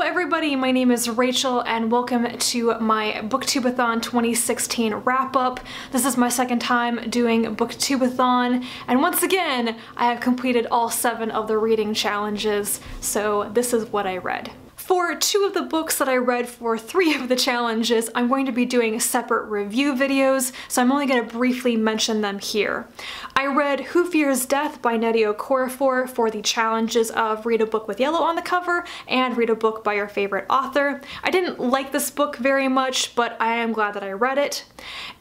Hello everybody, my name is Rachel and welcome to my Booktubeathon 2016 wrap-up. This is my second time doing Booktubeathon and once again I have completed all seven of the reading challenges, so this is what I read. For two of the books that I read for three of the challenges, I'm going to be doing separate review videos, so I'm only going to briefly mention them here. I read Who Fears Death by Nnedi Okorafor for the challenges of read a book with yellow on the cover and read a book by your favorite author. I didn't like this book very much, but I am glad that I read it.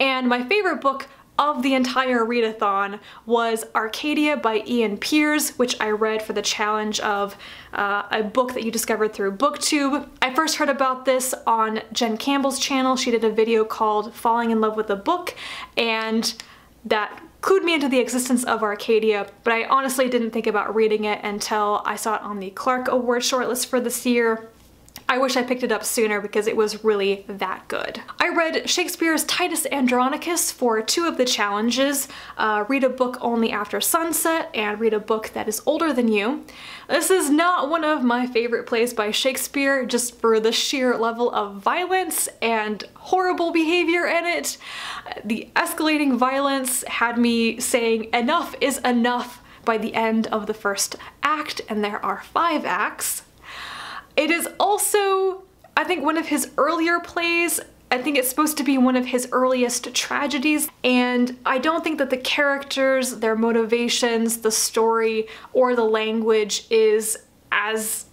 And my favorite book of the entire readathon was Arcadia by Iain Pears, which I read for the challenge of uh, a book that you discovered through BookTube. I first heard about this on Jen Campbell's channel. She did a video called Falling in Love with a Book, and that clued me into the existence of Arcadia, but I honestly didn't think about reading it until I saw it on the Clarke Award shortlist for this year. I wish I picked it up sooner because it was really that good. I read Shakespeare's Titus Andronicus for two of the challenges, uh, read a book only after sunset and read a book that is older than you. This is not one of my favorite plays by Shakespeare just for the sheer level of violence and horrible behavior in it. The escalating violence had me saying enough is enough by the end of the first act and there are five acts. It is also, I think, one of his earlier plays. I think it's supposed to be one of his earliest tragedies, and I don't think that the characters, their motivations, the story, or the language is as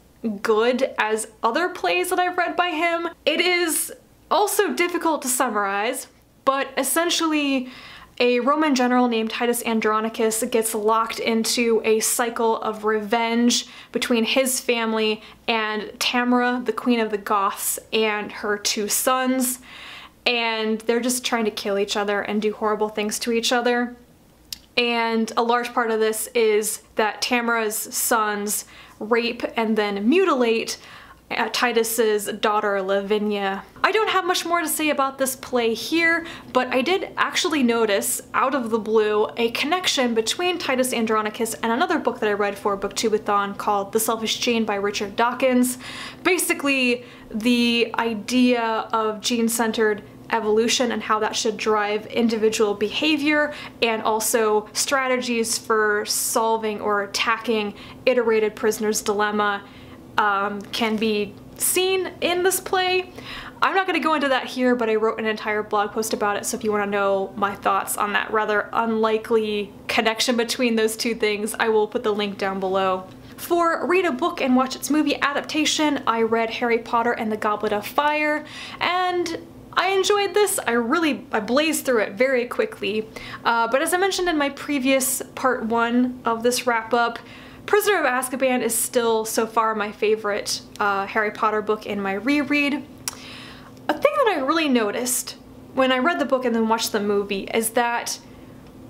good as other plays that I've read by him. It is also difficult to summarize, but essentially a Roman general named Titus Andronicus gets locked into a cycle of revenge between his family and Tamora, the queen of the Goths, and her two sons. And they're just trying to kill each other and do horrible things to each other. And a large part of this is that Tamora's sons rape and then mutilate Uh, Titus's daughter Lavinia. I don't have much more to say about this play here, but I did actually notice, out of the blue, a connection between Titus Andronicus and another book that I read for Booktubeathon called The Selfish Gene by Richard Dawkins. Basically, the idea of gene-centered evolution and how that should drive individual behavior and also strategies for solving or attacking iterated prisoner's dilemma um, can be seen in this play. I'm not going to go into that here, but I wrote an entire blog post about it, so if you want to know my thoughts on that rather unlikely connection between those two things, I will put the link down below. For read a book and watch its movie adaptation, I read Harry Potter and the Goblet of Fire, and I enjoyed this. I really, I blazed through it very quickly. Uh, but as I mentioned in my previous part one of this wrap up, Prisoner of Azkaban is still so far my favorite uh, Harry Potter book in my reread. A thing that I really noticed when I read the book and then watched the movie is that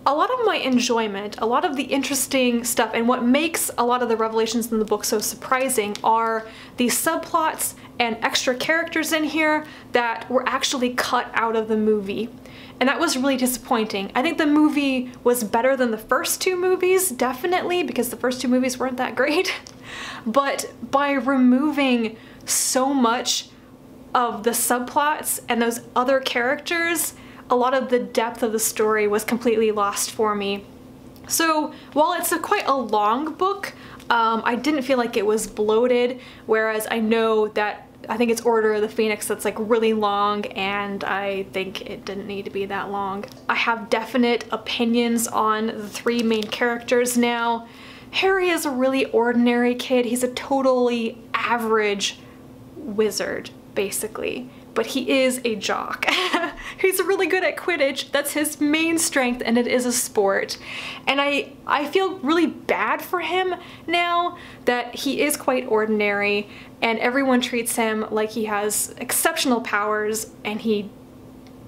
a lot of my enjoyment, a lot of the interesting stuff, and what makes a lot of the revelations in the book so surprising are these subplots and extra characters in here that were actually cut out of the movie and that was really disappointing. I think the movie was better than the first two movies, definitely, because the first two movies weren't that great. but by removing so much of the subplots and those other characters, a lot of the depth of the story was completely lost for me. So while it's a quite a long book, um, I didn't feel like it was bloated, whereas I know that I think it's Order of the Phoenix that's like really long and I think it didn't need to be that long. I have definite opinions on the three main characters now. Harry is a really ordinary kid. He's a totally average wizard, basically but he is a jock. He's really good at Quidditch. That's his main strength and it is a sport. And I, I feel really bad for him now that he is quite ordinary and everyone treats him like he has exceptional powers and he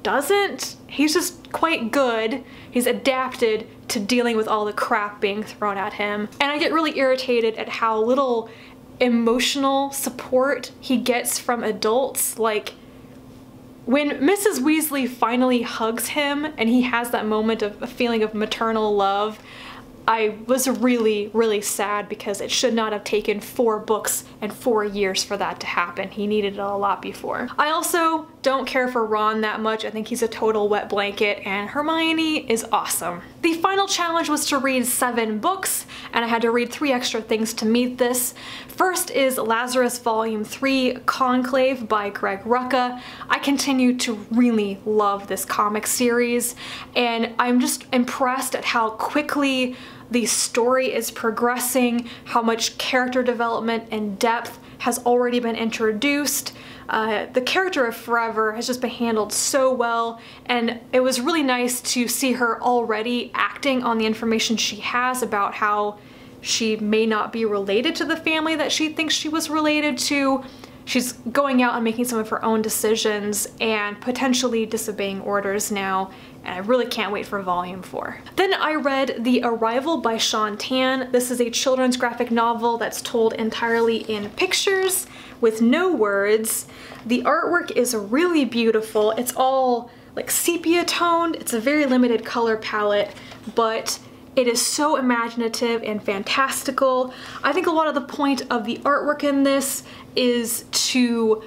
doesn't. He's just quite good. He's adapted to dealing with all the crap being thrown at him. And I get really irritated at how little emotional support he gets from adults. Like, when Mrs. Weasley finally hugs him and he has that moment of a feeling of maternal love, I was really, really sad because it should not have taken four books and four years for that to happen. He needed it a lot before. I also don't care for Ron that much. I think he's a total wet blanket and Hermione is awesome. The final challenge was to read seven books and I had to read three extra things to meet this. First is Lazarus Volume 3 Conclave by Greg Rucka. I continue to really love this comic series and I'm just impressed at how quickly the story is progressing, how much character development and depth has already been introduced. Uh, the character of Forever has just been handled so well and it was really nice to see her already acting on the information she has about how she may not be related to the family that she thinks she was related to. She's going out and making some of her own decisions and potentially disobeying orders now and I really can't wait for volume four. Then I read The Arrival by Shaun Tan. This is a children's graphic novel that's told entirely in pictures with no words. The artwork is really beautiful. It's all like sepia toned. It's a very limited color palette, but it is so imaginative and fantastical. I think a lot of the point of the artwork in this is to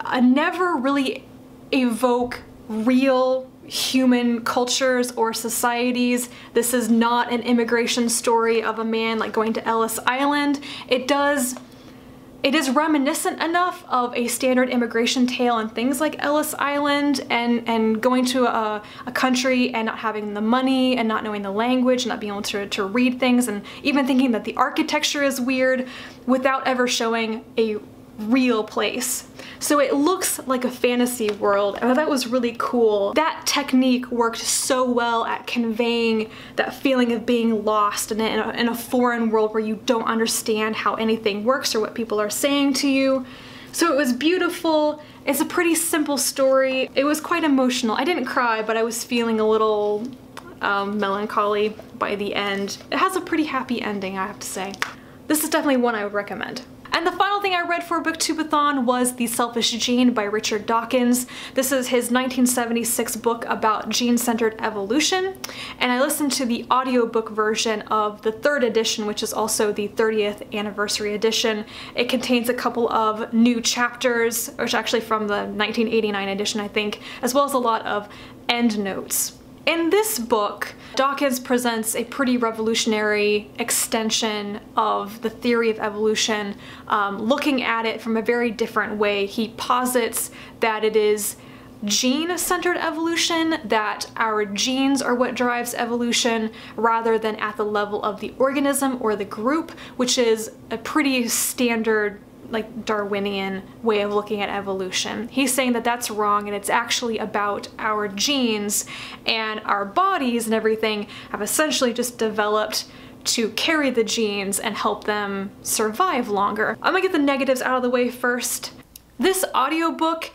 uh, never really evoke real human cultures or societies. This is not an immigration story of a man like going to Ellis Island. It does it is reminiscent enough of a standard immigration tale and things like Ellis Island and, and going to a, a, country and not having the money and not knowing the language and not being able to, to read things and even thinking that the architecture is weird without ever showing a real place. So it looks like a fantasy world and that was really cool. That technique worked so well at conveying that feeling of being lost in a, in a foreign world where you don't understand how anything works or what people are saying to you. So it was beautiful. It's a pretty simple story. It was quite emotional. I didn't cry, but I was feeling a little um, melancholy by the end. It has a pretty happy ending, I have to say. This is definitely one I would recommend. And the final thing I read for Booktubeathon was The Selfish Gene by Richard Dawkins. This is his 1976 book about gene-centered evolution, and I listened to the audiobook version of the third edition, which is also the 30th anniversary edition. It contains a couple of new chapters, which actually from the 1989 edition, I think, as well as a lot of endnotes. In this book, Dawkins presents a pretty revolutionary extension of the theory of evolution, um, looking at it from a very different way. He posits that it is gene-centered evolution, that our genes are what drives evolution rather than at the level of the organism or the group, which is a pretty standard like Darwinian way of looking at evolution. He's saying that that's wrong and it's actually about our genes and our bodies and everything have essentially just developed to carry the genes and help them survive longer. I'm gonna get the negatives out of the way first. This audiobook,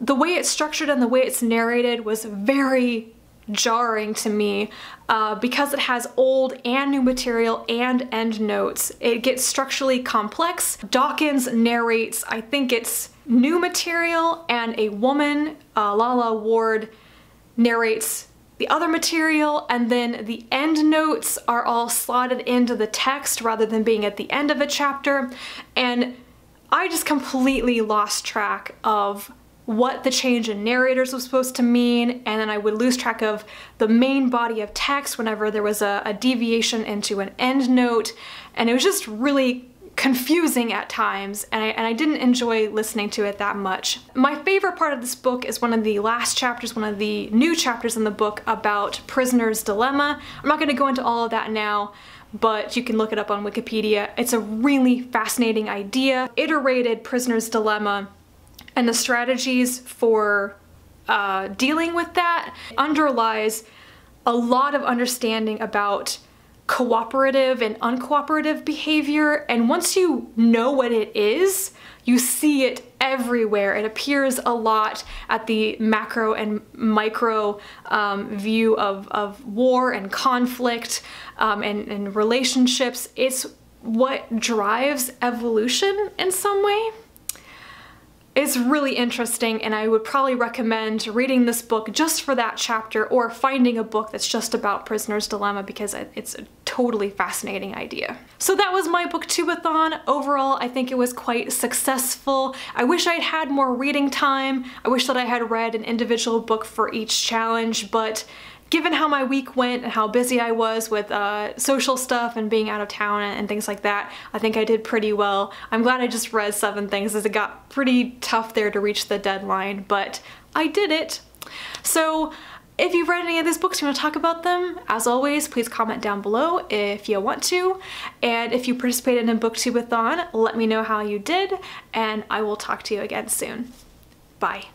the way it's structured and the way it's narrated was very jarring to me uh, because it has old and new material and end notes. It gets structurally complex. Dawkins narrates, I think it's new material and a woman, uh, Lalla Ward, narrates the other material and then the end notes are all slotted into the text rather than being at the end of a chapter and I just completely lost track of what the change in narrators was supposed to mean, and then I would lose track of the main body of text whenever there was a, a deviation into an end note, and it was just really confusing at times and I, and I, didn't enjoy listening to it that much. My favorite part of this book is one of the last chapters, one of the new chapters in the book about Prisoner's Dilemma. I'm not going to go into all of that now, but you can look it up on Wikipedia. It's a really fascinating idea. Iterated Prisoner's Dilemma and the strategies for uh, dealing with that underlies a lot of understanding about cooperative and uncooperative behavior. And once you know what it is you see it everywhere. It appears a lot at the macro and micro um, view of, of war and conflict um, and, and relationships. It's what drives evolution in some way It's really interesting and I would probably recommend reading this book just for that chapter or finding a book that's just about Prisoner's Dilemma because it's a totally fascinating idea. So that was my booktubeathon. Overall, I think it was quite successful. I wish I'd had more reading time. I wish that I had read an individual book for each challenge, but given how my week went and how busy I was with uh, social stuff and being out of town and, things like that, I think I did pretty well. I'm glad I just read seven things as it got pretty tough there to reach the deadline, but I did it. So if you've read any of these books, you want to talk about them, as always, please comment down below if you want to. And if you participated in a booktubeathon, let me know how you did, and I will talk to you again soon. Bye.